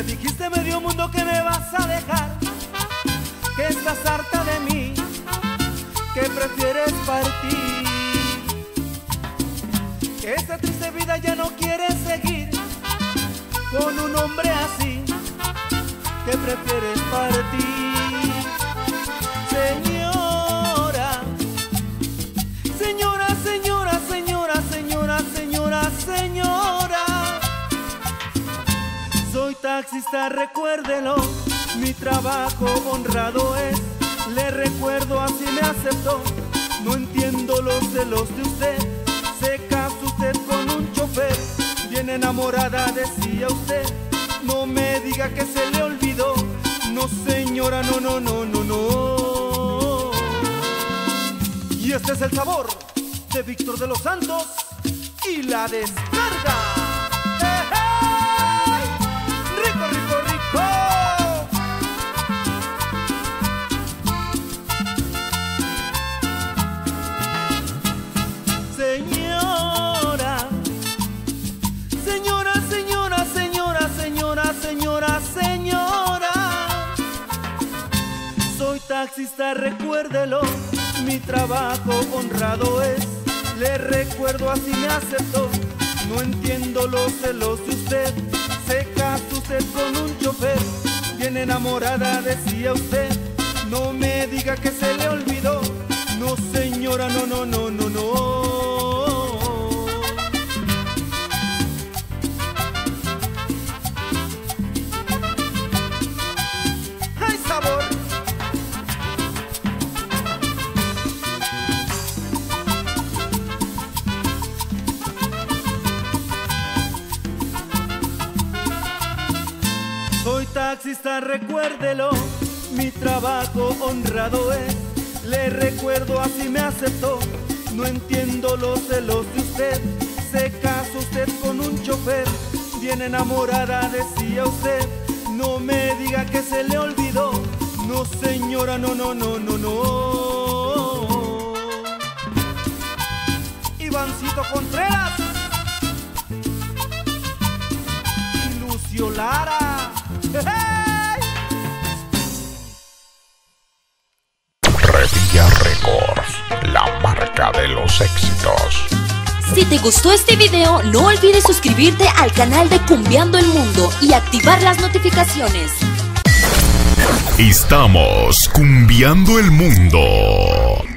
Me dijiste medio mundo que me vas a dejar, que estás harta de mí, que prefieres partir. Que esta triste vida ya no quieres seguir con un hombre así, que prefieres partir. Señora, señora, señora, señora, señora, señora, señora. Taxista, recuérdelo, mi trabajo honrado es. Le recuerdo así me aceptó, no entiendo los celos de usted. Se casa usted con un chofer, bien enamorada decía usted. No me diga que se le olvidó, no señora, no, no, no, no, no. Y este es el sabor de Víctor de los Santos y la descarga. Taxista, recuérdelo, mi trabajo honrado es. Le recuerdo así me aceptó, no entiendo los celos de usted. Se casa usted con un chofer, bien enamorada decía usted. No me diga que se le olvidó, taxista, recuérdelo, mi trabajo honrado es. Le recuerdo así me aceptó, no entiendo los celos de usted. Se casa usted con un chofer, bien enamorada decía usted. No me diga que se le olvidó, no señora, no, no, no, no, no. Ivancito Contreras y Lucio Lara. Los éxitos. Si te gustó este video, no olvides suscribirte al canal de Cumbiando el Mundo y activar las notificaciones. Estamos cumbiando el mundo.